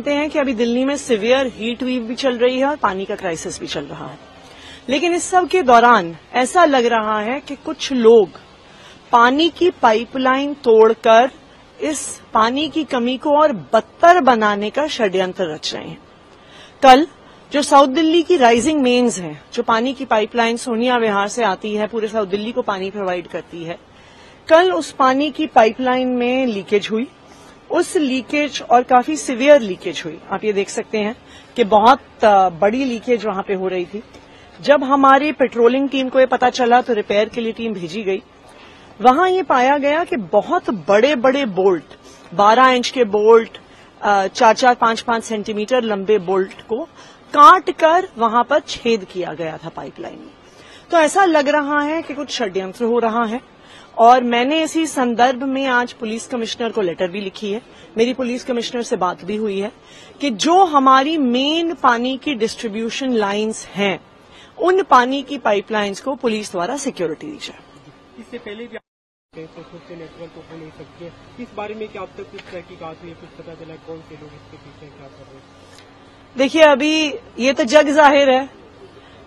जानते हैं कि अभी दिल्ली में सिवियर हीट वीव भी चल रही है और पानी का क्राइसिस भी चल रहा है। लेकिन इस सब के दौरान ऐसा लग रहा है कि कुछ लोग पानी की पाइपलाइन तोड़कर इस पानी की कमी को और बदतर बनाने का षड्यंत्र रच रहे हैं। कल जो साउथ दिल्ली की राइजिंग मेन्स है, जो पानी की पाइपलाइन सोनिया विहार से आती है, पूरे साउथ दिल्ली को पानी प्रोवाइड करती है, कल उस पानी की पाइपलाइन में लीकेज हुई। उस लीकेज और काफ़ी सिवियर लीकेज हुई। आप ये देख सकते हैं कि बहुत बड़ी लीकेज वहाँ पे हो रही थी। जब हमारी पेट्रोलिंग टीम को ये पता चला तो रिपेयर के लिए टीम भेजी गई। वहाँ ये पाया गया कि बहुत बड़े बड़े बोल्ट 12 इंच के बोल्ट चार चार पाँच पाँच सेंटीमीटर लंबे बोल्ट को काट कर वहाँ पर छेद किया गया था पाइपलाइन में। तो ऐसा लग रहा है कि कुछ षड्यंत्र हो रहा है। और मैंने इसी संदर्भ में आज पुलिस कमिश्नर को लेटर भी लिखी है। मेरी पुलिस कमिश्नर से बात भी हुई है कि जो हमारी मेन पानी की डिस्ट्रीब्यूशन लाइंस हैं उन पानी की पाइपलाइंस को पुलिस द्वारा सिक्योरिटी दी जाए। इससे पहले भी नेटवर्क नहीं सकते इस बारे में क्या अब तक कुछ तहकीकात हुई कुछ पता चला कौन से लोग इसके पीछे क्या कर रहे हैं? देखिए अभी ये तो जग ज़ाहिर है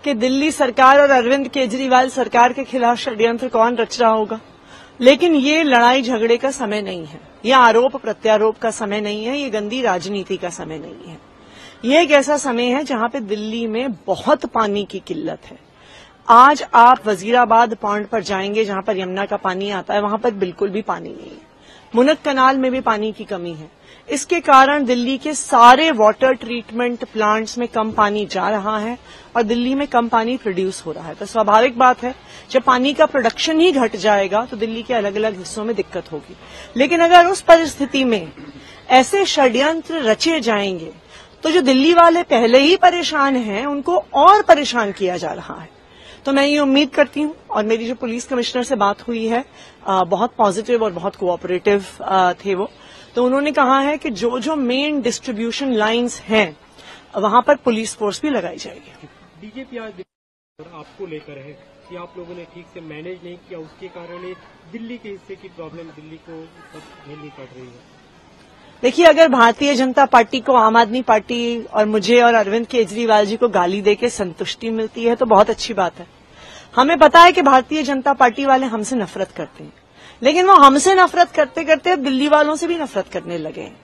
कि दिल्ली सरकार और अरविंद केजरीवाल सरकार के खिलाफ षड्यंत्र कौन रच रहा होगा? लेकिन ये लड़ाई झगड़े का समय नहीं है। ये आरोप प्रत्यारोप का समय नहीं है। ये गंदी राजनीति का समय नहीं है। ये एक ऐसा समय है जहाँ पे दिल्ली में बहुत पानी की किल्लत है। आज आप वजीराबाद पॉइंट पर जाएँगे जहाँ पर यमुना का पानी आता है, वहाँ पर बिल्कुल भी पानी नहीं है। मुनक कनाल में भी पानी की कमी है। इसके कारण दिल्ली के सारे वाटर ट्रीटमेंट प्लांट्स में कम पानी जा रहा है और दिल्ली में कम पानी प्रोड्यूस हो रहा है। तो स्वाभाविक बात है, जब पानी का प्रोडक्शन ही घट जाएगा तो दिल्ली के अलग अलग हिस्सों में दिक्कत होगी। लेकिन अगर उस परिस्थिति में ऐसे षड्यंत्र रचे जाएँगे तो जो दिल्ली वाले पहले ही परेशान हैं, उनको और परेशान किया जा रहा है। तो मैं ये उम्मीद करती हूँ, और मेरी जो पुलिस कमिश्नर से बात हुई है बहुत पॉजिटिव और बहुत कोऑपरेटिव थे वो। तो उन्होंने कहा है कि जो जो मेन डिस्ट्रीब्यूशन लाइंस हैं, वहाँ पर पुलिस फोर्स भी लगाई जाएगी। बीजेपी आज आपको लेकर है कि आप लोगों ने ठीक से मैनेज नहीं किया, उसके कारण दिल्ली के हिस्से की प्रॉब्लम दिल्ली को झेलनी पड़ रही है। देखिए, अगर भारतीय जनता पार्टी को, आम आदमी पार्टी और मुझे और अरविंद केजरीवाल जी को गाली देके संतुष्टि मिलती है तो बहुत अच्छी बात है। हमें पता है कि भारतीय जनता पार्टी वाले हमसे नफरत करते हैं। लेकिन वो हमसे नफरत करते करते अब दिल्ली वालों से भी नफरत करने लगे हैं।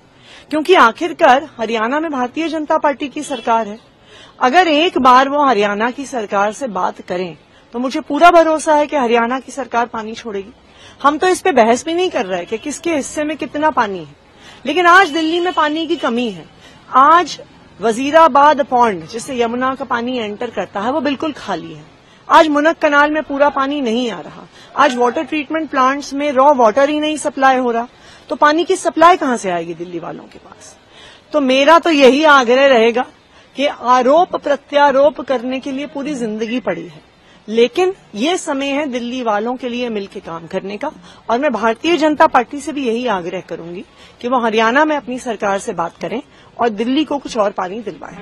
क्योंकि आखिरकार हरियाणा में भारतीय जनता पार्टी की सरकार है। अगर एक बार वो हरियाणा की सरकार से बात करें तो मुझे पूरा भरोसा है कि हरियाणा की सरकार पानी छोड़ेगी। हम तो इस पे बहस भी नहीं कर रहे कि किसके हिस्से में कितना पानी है। लेकिन आज दिल्ली में पानी की कमी है। आज वजीराबाद पॉन्ड, जिससे यमुना का पानी एंटर करता है, वो बिल्कुल खाली है। आज मुनक कनाल में पूरा पानी नहीं आ रहा। आज वाटर ट्रीटमेंट प्लांट्स में रॉ वाटर ही नहीं सप्लाई हो रहा। तो पानी की सप्लाई कहाँ से आएगी दिल्ली वालों के पास? तो मेरा तो यही आग्रह रहेगा कि आरोप प्रत्यारोप करने के लिए पूरी ज़िंदगी पड़ी है। लेकिन ये समय है दिल्ली वालों के लिए मिलकर काम करने का। और मैं भारतीय जनता पार्टी से भी यही आग्रह करूँगी कि वो हरियाणा में अपनी सरकार से बात करें और दिल्ली को कुछ और पानी दिलवाएँ।